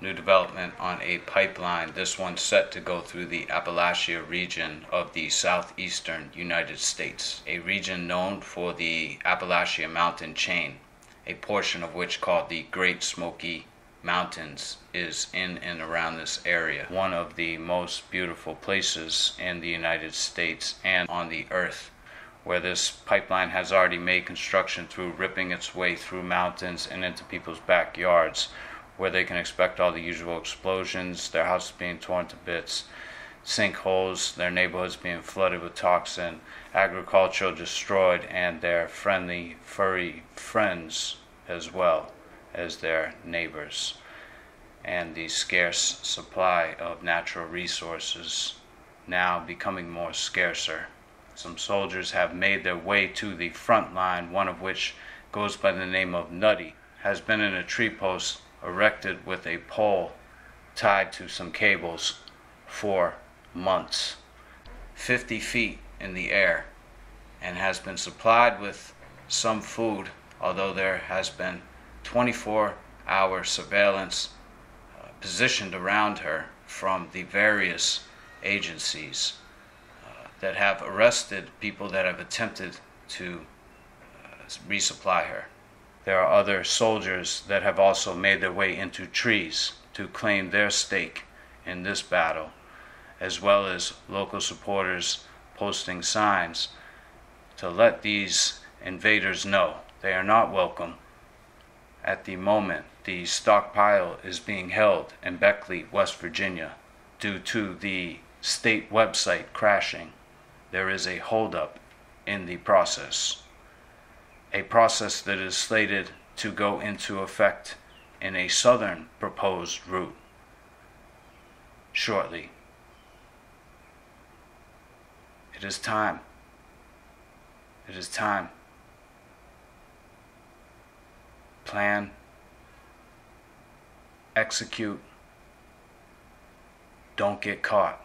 new development on a pipeline, this one set to go through the Appalachia region of the southeastern United States, a region known for the Appalachia mountain chain, a portion of which called the Great Smoky Mountains is in and around this area. One of the most beautiful places in the United States and on the earth where this pipeline has already made construction through ripping its way through mountains and into people's backyards where they can expect all the usual explosions, their houses being torn to bits, sinkholes, their neighborhoods being flooded with toxin, agriculture destroyed, and their friendly, furry friends as well as their neighbors, and the scarce supply of natural resources now becoming more scarcer. Some soldiers have made their way to the front line, one of which goes by the name of Nutty, has been in a tree post erected with a pole tied to some cables for months, 50 feet in the air, and has been supplied with some food, although there has been 24 hour surveillance uh, positioned around her from the various agencies uh, that have arrested people that have attempted to uh, resupply her. There are other soldiers that have also made their way into trees to claim their stake in this battle, as well as local supporters posting signs to let these invaders know they are not welcome. At the moment, the stockpile is being held in Beckley, West Virginia, due to the state website crashing. There is a holdup in the process a process that is slated to go into effect in a southern proposed route shortly. It is time. It is time. Plan, execute, don't get caught.